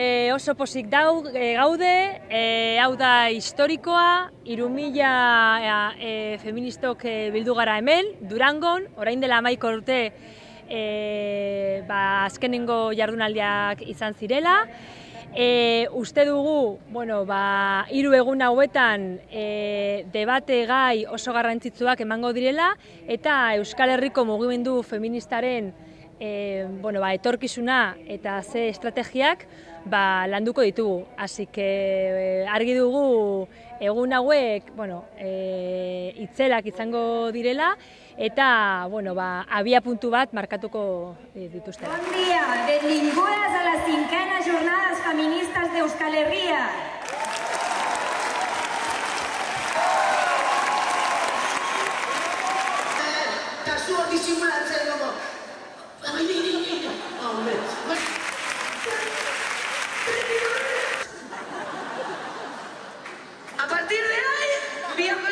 e, oso posik dau, e, gaude, e, hau da historikoa, irumila e, feministok e, bildu gara hemen, Durangon, orain dela amaiko urte e, ba, azkenengo jardunaldiak izan zirela. E, uste dugu, bueno, ba, iru egun hauetan e, debate gai oso garrantzitsuak emango direla eta Euskal Herriko mugimendu feministaren e, bueno, ba, etorkizuna eta ze estrategiak ba, landuko ditugu. Así que argi dugu egun hauek bueno, e, itzelak izango direla eta bueno, ba, abia puntu bat markatuko dituzte. Bon dia, benvingudes a les cinquenes jornades feministes d'Euskal Herria. Kasua disimulatzen pierda